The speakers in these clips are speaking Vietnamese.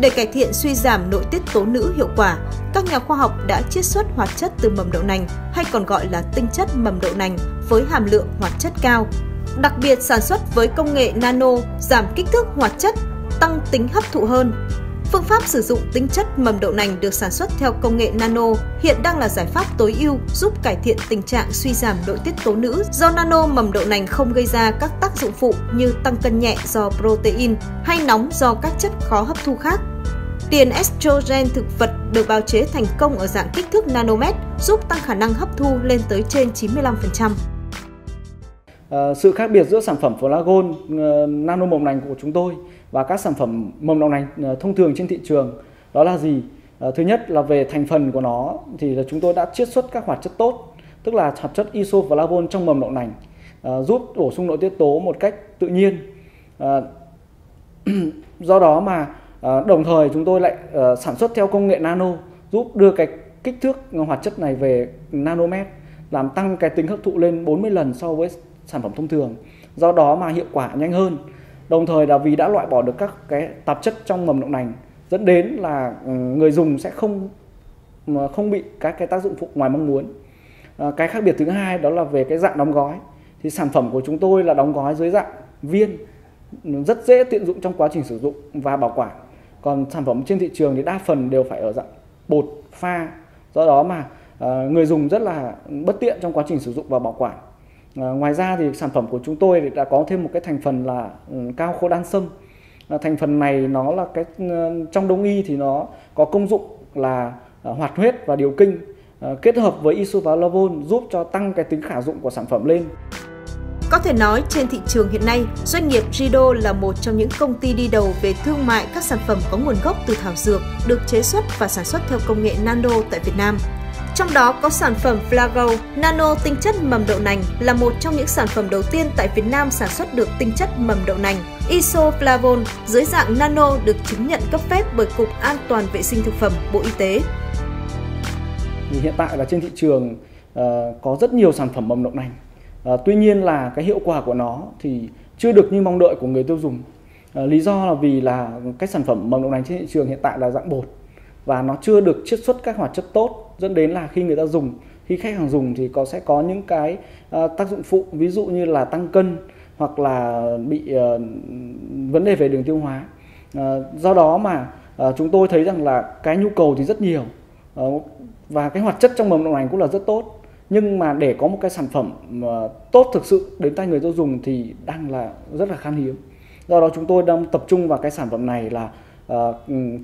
Để cải thiện suy giảm nội tiết tố nữ hiệu quả, các nhà khoa học đã chiết xuất hoạt chất từ mầm đậu nành hay còn gọi là tinh chất mầm đậu nành với hàm lượng hoạt chất cao. Đặc biệt sản xuất với công nghệ nano giảm kích thước hoạt chất, tăng tính hấp thụ hơn. Phương pháp sử dụng tinh chất mầm đậu nành được sản xuất theo công nghệ nano hiện đang là giải pháp tối ưu giúp cải thiện tình trạng suy giảm nội tiết tố nữ do nano mầm đậu nành không gây ra các tác dụng phụ như tăng cân nhẹ do protein hay nóng do các chất khó hấp thu khác. Tiền estrogen thực vật được bào chế thành công ở dạng kích thước nanomet giúp tăng khả năng hấp thu lên tới trên 95%. À, ờ, sự khác biệt giữa sản phẩm Flagon uh, nano mầm nành của chúng tôi và các sản phẩm mầm đậu nành ờ, thông thường trên thị trường đó là gì? Ờ, thứ nhất là về thành phần của nó thì là chúng tôi đã chiết xuất các hoạt chất tốt, tức là hoạt chất isoflavone trong mầm đậu nành ờ, giúp bổ sung nội tiết tố một cách tự nhiên. Do đó mà đồng thời chúng tôi lại sản xuất theo công nghệ nano giúp đưa cái kích thước hoạt chất này về nanomet làm tăng cái tính hấp thụ lên 40 lần so với sản phẩm thông thường do đó mà hiệu quả nhanh hơn đồng thời là vì đã loại bỏ được các cái tạp chất trong mầm đậu nành dẫn đến là ừ, người dùng sẽ không không bị các cái tác dụng phụ ngoài mong muốn. À, cái khác biệt thứ hai đó là về cái dạng đóng gói. Thì sản phẩm của chúng tôi là đóng gói dưới dạng viên ừ, rất dễ tiện dụng trong quá trình sử dụng và bảo quản. Còn sản phẩm trên thị trường thì đa phần đều phải ở dạng bột pha. Do đó mà à, người dùng rất là bất tiện trong quá trình sử dụng và bảo quản. À, ngoài ra thì sản phẩm của chúng tôi đã có thêm một cái thành phần là ừ, cao khô đan sâm. À, thành phần này nó là cái ờ, trong đông y thì nó có công dụng là hoạt huyết và điều kinh à, kết hợp với isovalavone giúp cho tăng cái tính khả dụng của sản phẩm lên. Có thể nói trên thị trường hiện nay, doanh nghiệp Rido là một trong những công ty đi đầu về thương mại các sản phẩm có nguồn gốc từ thảo dược, được chế xuất và sản xuất theo công nghệ nano tại Việt Nam. Trong đó có sản phẩm Flago Nano tinh chất mầm đậu nành là một trong những sản phẩm đầu tiên tại Việt Nam sản xuất được tinh chất mầm đậu nành. Isoflavone dưới dạng nano được chứng nhận cấp phép bởi Cục An toàn vệ sinh thực phẩm Bộ Y tế. Hiện tại là trên thị trường uh, có rất nhiều sản phẩm mầm đậu nành. Uh, tuy nhiên là cái hiệu quả của nó thì chưa được như mong đợi của người tiêu dùng. Uh, lý do là vì là cái sản phẩm mầm đậu nành trên thị trường hiện tại là dạng bột và nó chưa được chiết xuất các hoạt chất tốt dẫn đến là khi người ta dùng khi khách hàng dùng thì có sẽ có những cái uh, tác dụng phụ ví dụ như là tăng cân hoặc là bị uh, vấn đề về đường tiêu hóa. Uh, do đó mà uh, chúng tôi thấy rằng là cái nhu cầu thì rất nhiều. Uh, và cái hoạt chất trong mầm đậu nành cũng là rất tốt. Nhưng mà để có một cái sản phẩm uh, tốt thực sự đến tay người tiêu dùng thì đang là rất là khan hiếm. Do đó chúng tôi đang tập trung vào cái sản phẩm này là uh,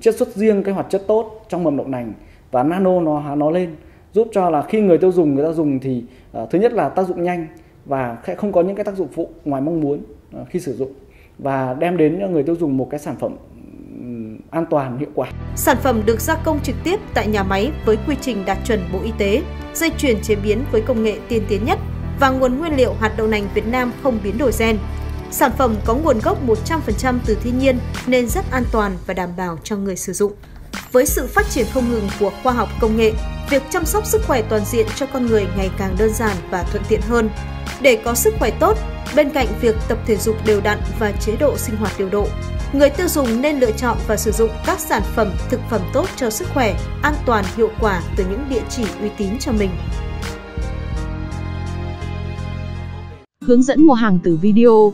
chiết xuất riêng cái hoạt chất tốt trong mầm đậu nành và nano nó nó lên giúp cho là khi người tiêu dùng người ta dùng thì uh, thứ nhất là tác dụng nhanh và không có những cái tác dụng phụ ngoài mong muốn uh, khi sử dụng và đem đến cho người tiêu dùng một cái sản phẩm ừ, an toàn hiệu quả. Sản phẩm được gia công trực tiếp tại nhà máy với quy trình đạt chuẩn Bộ Y tế, dây chuyền chế biến với công nghệ tiên tiến nhất và nguồn nguyên liệu hạt đậu nành Việt Nam không biến đổi gen. Sản phẩm có nguồn gốc 100% từ thiên nhiên nên rất an toàn và đảm bảo cho người sử dụng. Với sự phát triển không ngừng của khoa học công nghệ, việc chăm sóc sức khỏe toàn diện cho con người ngày càng đơn giản và thuận tiện hơn. Để có sức khỏe tốt, bên cạnh việc tập thể dục đều đặn và chế độ sinh hoạt điều độ, người tiêu dùng nên lựa chọn và sử dụng các sản phẩm thực phẩm tốt cho sức khỏe, an toàn, hiệu quả từ những địa chỉ uy tín cho mình. Hướng dẫn mua hàng từ video